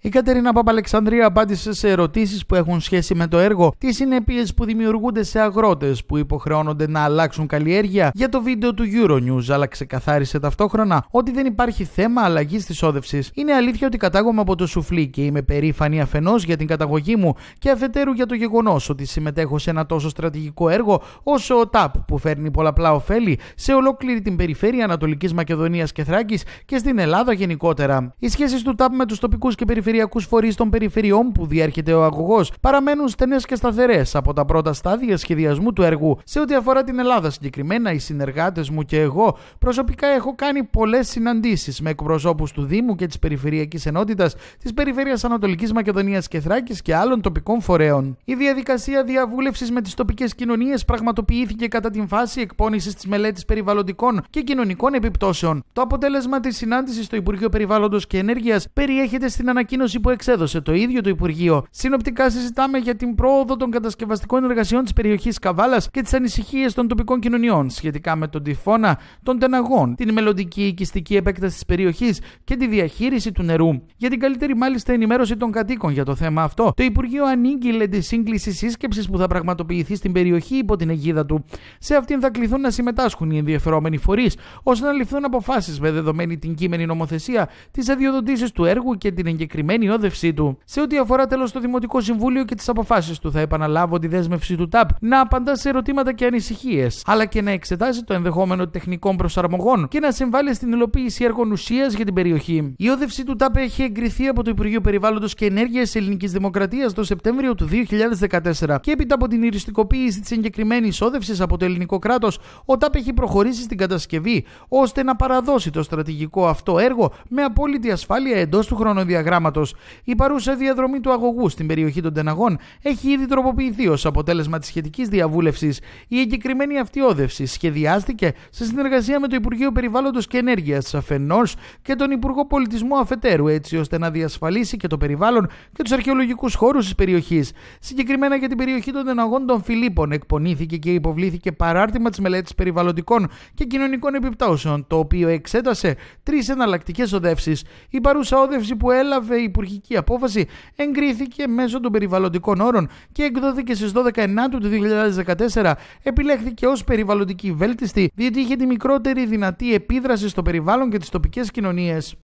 Η Κατερίνα Παπαλεξανδρία απάντησε σε ερωτήσεις που έχουν σχέση με το έργο, τις συνέπειες που δημιουργούνται σε αγρότες που υποχρεώνονται να αλλάξουν καλλιέργεια για το βίντεο του Euronews, αλλά ξεκαθάρισε ταυτόχρονα ότι δεν υπάρχει θέμα αλλαγής της όδευσης. Είναι αλήθεια ότι κατάγομαι από το σουφλί και είμαι περήφανη αφενός για την καταγωγή μου και αφετέρου για το γεγονός ότι συμμετέχω σε ένα τόσο στρατηγικό έργο όσο ο ΤΑΠ που φέρνει πολλαπλά ωφέλη σε ολόκληρη την περιφέρεια Ανατολικής Μακεδονίας και Θράκης και στην Ελλάδα γενικότερα. Οι σχέσεις του ΤΑΠ με τους τοπικούς και περιφερειακούς φορείς των περιφερειών που διέρχεται ο αγωγός παραμένουν στενές και σταθερές από τα πρώτα στάδια σχεδιασμού του έργου. Σε ό,τι αφορά την Ελλάδα συγκεκριμένα, οι συνεργάτες μου και εγώ προσωπικά έχω κάνει πολλές συναντήσεις με εκπροσώπους του Δήμου και της Περιφερειακής Ενότητας της Περιφέρειας Ανατολικής Μακεδονίας και Θράκης και άλλων τοπικών φορέων. Η διαδικασία διαβούλευσης με τις τοπικές κοινωνίες πραγματοποιήθηκε κατά την φάση εκπόνησης της μελέτης περιβαλλοντικών και κοινωνικών επιπτώσεων. Το αποτέλεσμα της συνάντησης στο Υπουργείο Περιβάλλοντος και Ενέργειας περιέχεται στην ανακοίνωση που εξέδωσε το ίδιο το Υπουργείο. Συνοπτικά συζητάμε για την πρόοδο των κατασκευαστικών εργασιών της περιοχής Καβάλας και τις ανησυχίες των τοπικών κοινωνιών σχετικά με τον τυφώνα των τεναγών, την μελλοντική οικιστική επέκταση της περιοχής και τη διαχείριση του νερού. Για την καλύτερη μάλιστα ενημέρωση των κατοίκων για το θέμα αυτό, το Υπουργείο ανήγγειλε τη σύγκληση σύσκεψης που θα πραγματοποιηθεί στην περιοχή υπό την αιγίδα του. Σε αυτήν θα κληθούν να συμμετάσχουν οι ενδιαφερόμενοι φορείς ώστε να ληφθούν αποφάσεις με δεδομένη την κείμενη νομοθεσία, τις αδειοδοτήσεις του έργου και την εγκεκριμένη όδευσή του. Σε ό,τι αφορά τέλος το Δημοτικό Συμβούλιο και τις αποφάσεις του, θα επαναλάβω τη δέσμευση του ΤΑΠ να απαντά σε ερωτήματα και ανησυχίες, αλλά και να εξετάζει το ενδεχόμενο τεχνικών προσαρμογών και να συμβάλλει στην υλοποίηση έργων ουσίας για την περιοχή. Η όδευση του ΤΑΠ έχει εγκριθεί από το Υπουργείο Περιβάλλοντος και Ενέργειας Ελληνικής Δημοκρατίας το Σεπτέμβριο του 2014 και έπειτα από την ιριστικοποίηση της εγκεκριμένης όδευσης από το ελληνικό κράτος, ο ΤΑΠ έχει προχωρήσει στην κατασκευή ώστε να παραδώσει το στρατηγικό αυτό έργο με απόλυτη ασφάλεια εντός του χρονοδιαγράμματος. Η παρούσα διαδρομή του αγωγού στην περιοχή των Τεναγών έχει ήδη τροποποιηθεί ως αποτέλεσμα της σχετικής διαβούλευσης. Η εγκεκριμένη αυτή όδευση σχεδιάστηκε σε συνεργασία με το Υπουργείο Περιβάλλοντος και Ενέργειας αφενός και τον Υπουργό Πολιτισμού αφετέρου, έτσι ώστε να διασφαλίσει και το περιβάλλον και τους αρχαιολογικούς χώρους της περιοχής. Συγκεκριμένα για την περιοχή των Τεναγών των Φιλίππων εκπονήθηκε και υποβλήθηκε παράρτημα της μελέτης περιβαλλοντικών και κοινωνικών επιπτώσεων, το οποίο εξέτασε τρεις εναλλακτικές οδεύσεις. Η παρούσα όδευση που έλαβε η υπουργική απόφαση εγκρίθηκε μέσω των περιβαλλοντικών όρων και εκδόθηκε στις 12 Ενάτου του 2014. Επιλέχθηκε ως περιβαλλοντική βέλτιστη, διότι είχε τη μικρότερη δυνατή επίδραση στο περιβάλλον και τις τοπικές κοινωνίες.